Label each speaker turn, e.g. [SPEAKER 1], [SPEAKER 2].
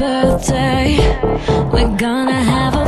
[SPEAKER 1] birthday. We're gonna have a